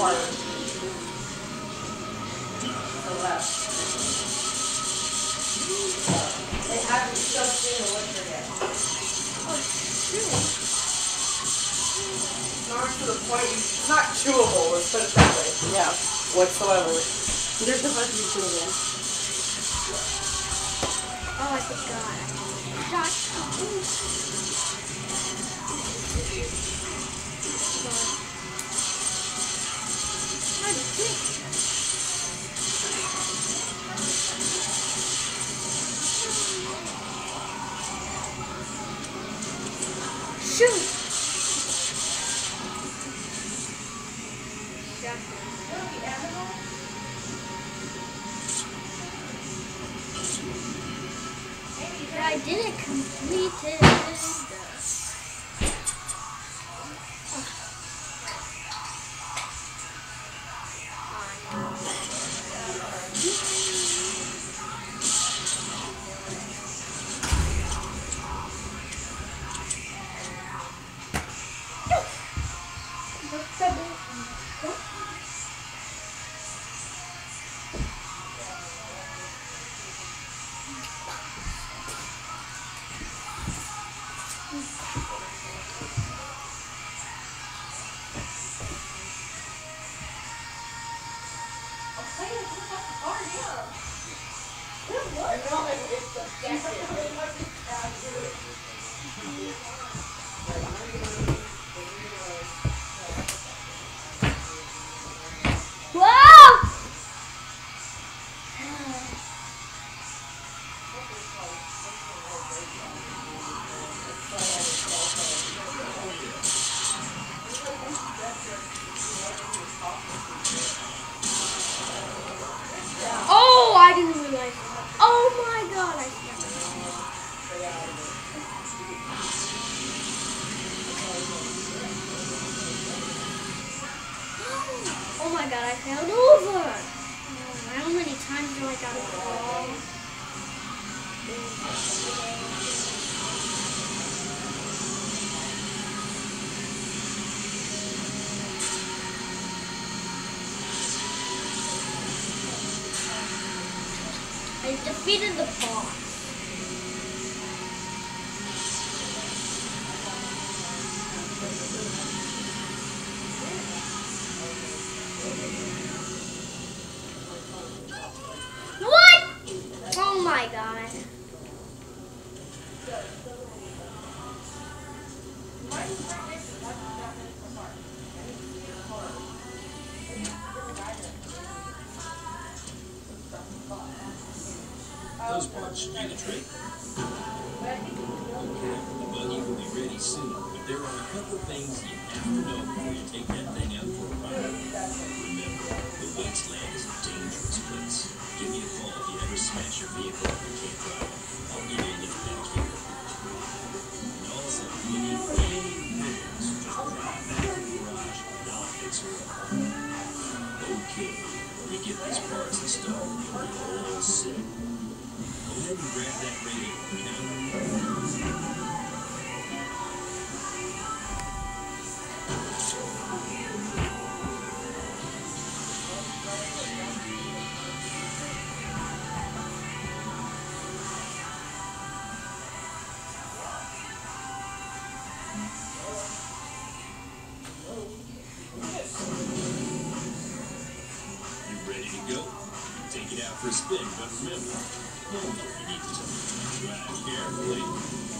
part. The left. They haven't shoved in the liquor yet. Oh, shoot. Not to the point, it's not chewable, let's put it that way. Yeah, whatsoever. There's supposed to be two of. Oh, I forgot. Shot. I didn't complete it. Whoa! My god, I failed over. Oh, how many times do I gotta fall? I defeated the boss. My god. Those parts do the trick. The buggy will be ready soon, but there are a couple things you have to know before you take that thing out for a ride. Remember, the wasteland is a dangerous place. Give me a if smash your vehicle. and you can't Spin, but remember, you need to. Drive carefully.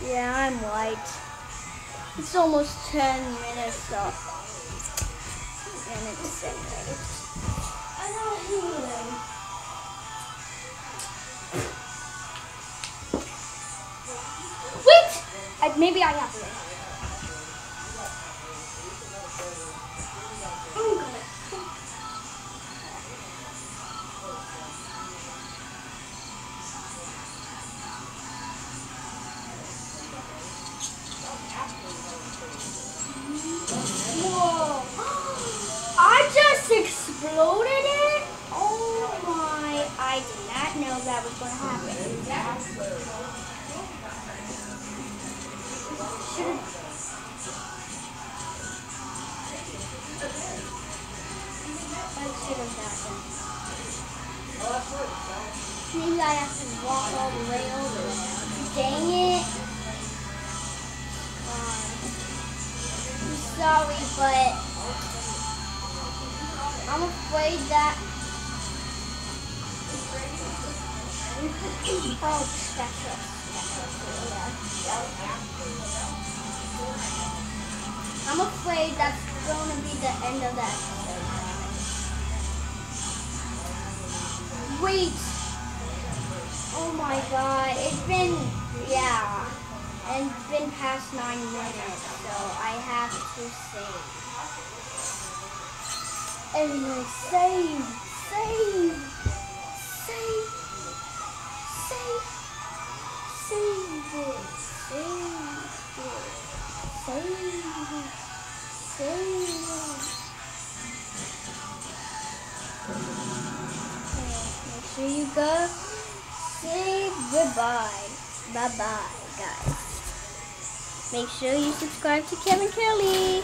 Yeah, I'm white. It's almost 10 minutes up. And it's 7 minutes. I don't hear Wait! I, maybe I have it. Exploded it? Oh my, I did not know that was going to happen. Should've-. Maybe I have to walk all the way over. Dang it. Um, I'm sorry, but I'm afraid that. Oh, that's. I'm afraid that's going to be the end of that. Wait. Oh my god. It's been, yeah. It's been past nine minutes, so I have to save. Anyway, save, save, save, save, save it, save it, save it, save it. Okay, make sure you go. Say goodbye. Bye bye, guys. Make sure you subscribe to Kevin Kelley.